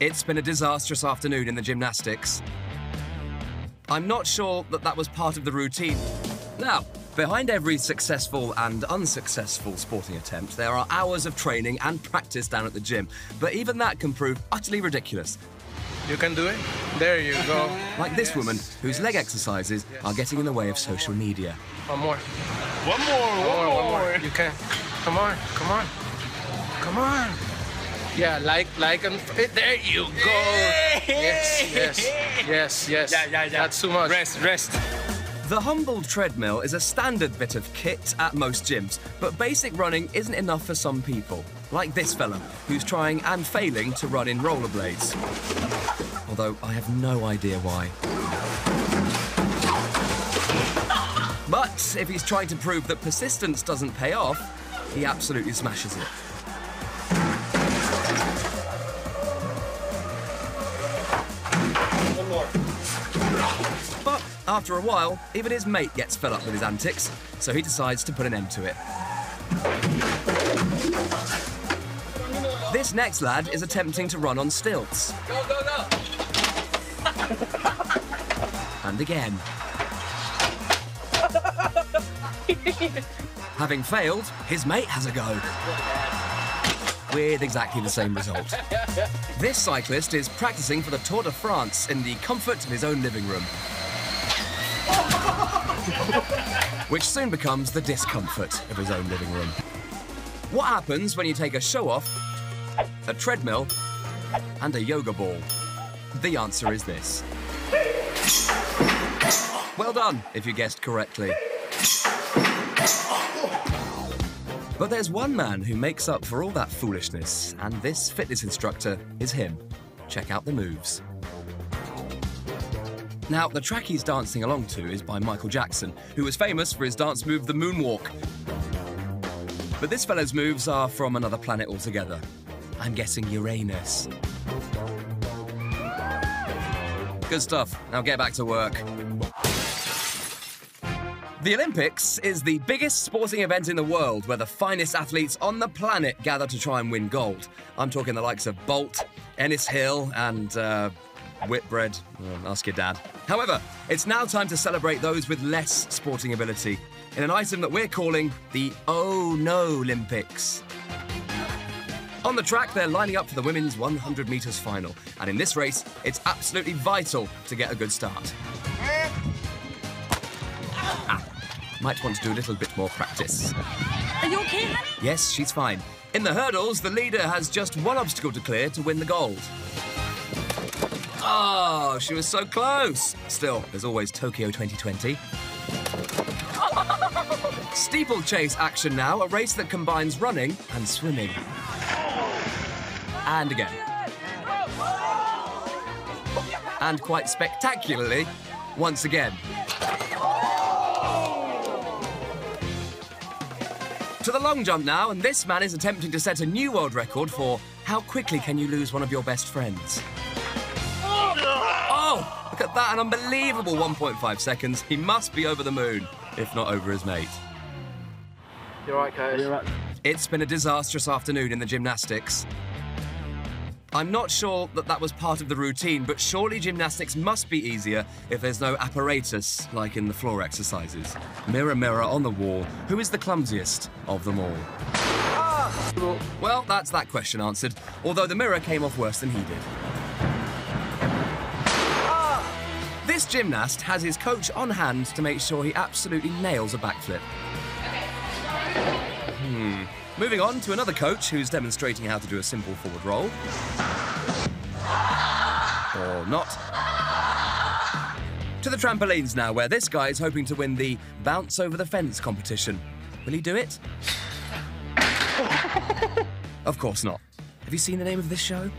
It's been a disastrous afternoon in the gymnastics. I'm not sure that that was part of the routine. Now, behind every successful and unsuccessful sporting attempt, there are hours of training and practice down at the gym. But even that can prove utterly ridiculous. You can do it. There you go. Like this woman, whose leg exercises are getting in the way of social media. One more. One more, one, One more, one more. more. You can. Come on, come on. Come on. Yeah, like, like, and eh, there you go. Yes, yes, yes, yes. Yeah, yeah, yeah. That's too much. Rest, rest. The humble treadmill is a standard bit of kit at most gyms, but basic running isn't enough for some people. Like this fella, who's trying and failing to run in rollerblades. Although I have no idea why. But if he's trying to prove that persistence doesn't pay off, he absolutely smashes it. But after a while, even his mate gets fed up with his antics, so he decides to put an end to it. This next lad is attempting to run on stilts. Go, go, go. And again. Having failed, his mate has a go. With exactly the same result. This cyclist is practicing for the Tour de France in the comfort of his own living room. Which soon becomes the discomfort of his own living room. What happens when you take a show off, a treadmill, and a yoga ball? The answer is this. Well done, if you guessed correctly. But there's one man who makes up for all that foolishness, and this fitness instructor is him. Check out the moves. Now, the track he's dancing along to is by Michael Jackson, who was famous for his dance move, the moonwalk. But this fellow's moves are from another planet altogether. I'm guessing Uranus. Good stuff. Now get back to work. The Olympics is the biggest sporting event in the world where the finest athletes on the planet gather to try and win gold. I'm talking the likes of Bolt, Ennis Hill, and uh, Whitbread. Well, ask your dad. However, it's now time to celebrate those with less sporting ability in an item that we're calling the Oh No Olympics. On the track, they're lining up for the women's 100 metres final. And in this race, it's absolutely vital to get a good start. Might want to do a little bit more practice. Are you okay, honey? Yes, she's fine. In the hurdles, the leader has just one obstacle to clear to win the gold. Oh, she was so close. Still, there's always Tokyo 2020. Steeplechase action now, a race that combines running and swimming. And again. And quite spectacularly, once again. To the long jump now, and this man is attempting to set a new world record for how quickly can you lose one of your best friends? Oh, look at that, an unbelievable 1.5 seconds. He must be over the moon, if not over his mate. You're right, Curtis. It's been a disastrous afternoon in the gymnastics. I'm not sure that that was part of the routine, but surely gymnastics must be easier if there's no apparatus like in the floor exercises. Mirror, mirror on the wall, who is the clumsiest of them all? Well, that's that question answered, although the mirror came off worse than he did. This gymnast has his coach on hand to make sure he absolutely nails a backflip. Hmm. Moving on to another coach who's demonstrating how to do a simple forward roll. Or not. To the trampolines now, where this guy is hoping to win the bounce over the fence competition. Will he do it? of course not. Have you seen the name of this show?